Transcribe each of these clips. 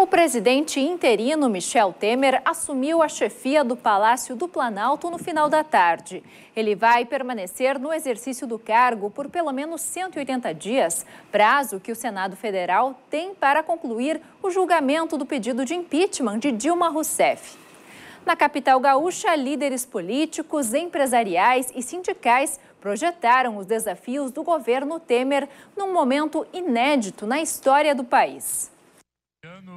O presidente interino Michel Temer assumiu a chefia do Palácio do Planalto no final da tarde. Ele vai permanecer no exercício do cargo por pelo menos 180 dias, prazo que o Senado Federal tem para concluir o julgamento do pedido de impeachment de Dilma Rousseff. Na capital gaúcha, líderes políticos, empresariais e sindicais projetaram os desafios do governo Temer num momento inédito na história do país.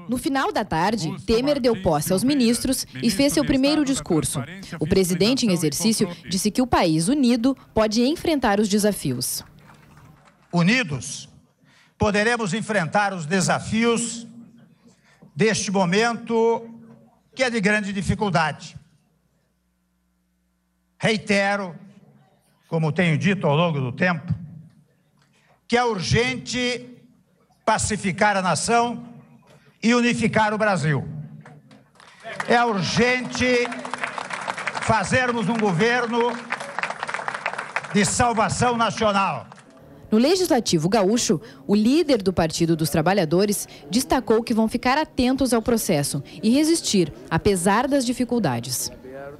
No final da tarde, Temer deu posse aos ministros e fez seu primeiro discurso. O presidente em exercício disse que o país unido pode enfrentar os desafios. Unidos, poderemos enfrentar os desafios deste momento que é de grande dificuldade. Reitero, como tenho dito ao longo do tempo, que é urgente pacificar a nação e unificar o Brasil. É urgente fazermos um governo de salvação nacional. No Legislativo Gaúcho, o líder do Partido dos Trabalhadores destacou que vão ficar atentos ao processo e resistir, apesar das dificuldades.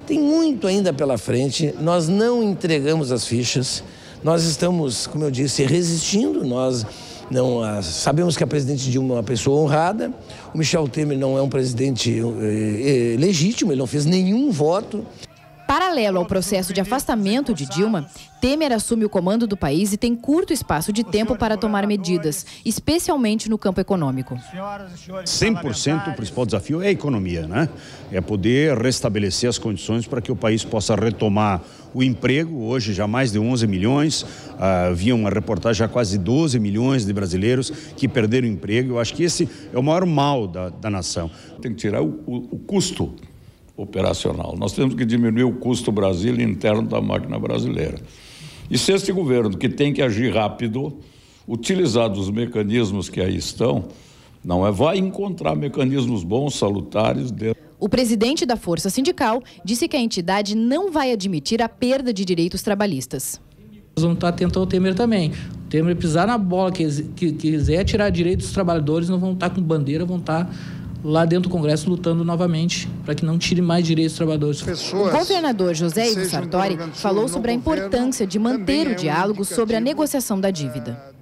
Tem muito ainda pela frente, nós não entregamos as fichas, nós estamos, como eu disse, resistindo, nós não, ah, sabemos que a presidente Dilma é uma pessoa honrada. O Michel Temer não é um presidente eh, eh, legítimo, ele não fez nenhum voto. Paralelo ao processo de afastamento de Dilma, Temer assume o comando do país e tem curto espaço de tempo para tomar medidas, especialmente no campo econômico. 100% o principal desafio é a economia, né? É poder restabelecer as condições para que o país possa retomar o emprego, hoje já mais de 11 milhões, ah, havia uma reportagem já quase 12 milhões de brasileiros que perderam o emprego. Eu acho que esse é o maior mal da, da nação. Tem que tirar o, o, o custo operacional. Nós temos que diminuir o custo Brasil interno da máquina brasileira. E se este governo, que tem que agir rápido, utilizar os mecanismos que aí estão, não é vai encontrar mecanismos bons, salutares dentro o presidente da Força Sindical disse que a entidade não vai admitir a perda de direitos trabalhistas. Nós vamos estar atentos ao Temer também. O Temer pisar na bola, que, que quiser tirar direitos dos trabalhadores, não vão estar com bandeira, vão estar lá dentro do Congresso lutando novamente para que não tire mais direitos dos trabalhadores. O governador José Ivo Sartori falou sobre a importância de manter o é diálogo sobre a negociação da dívida.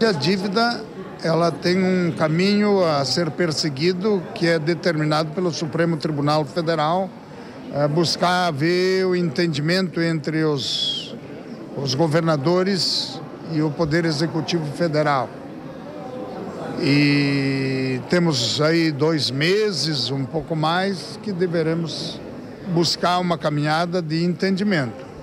A dívida ela tem um caminho a ser perseguido que é determinado pelo Supremo Tribunal Federal, é buscar ver o entendimento entre os, os governadores e o Poder Executivo Federal. E temos aí dois meses, um pouco mais, que deveremos buscar uma caminhada de entendimento.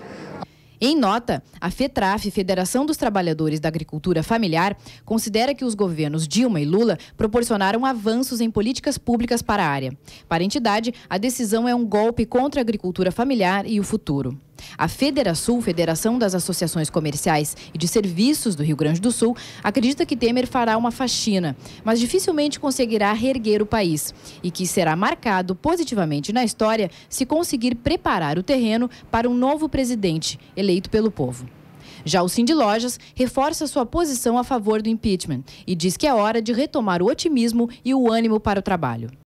Em nota, a FETRAF, Federação dos Trabalhadores da Agricultura Familiar, considera que os governos Dilma e Lula proporcionaram avanços em políticas públicas para a área. Para a entidade, a decisão é um golpe contra a agricultura familiar e o futuro. A Federação, Federação das Associações Comerciais e de Serviços do Rio Grande do Sul, acredita que Temer fará uma faxina, mas dificilmente conseguirá reerguer o país e que será marcado positivamente na história se conseguir preparar o terreno para um novo presidente eleito pelo povo. Já o Cindy Lojas reforça sua posição a favor do impeachment e diz que é hora de retomar o otimismo e o ânimo para o trabalho.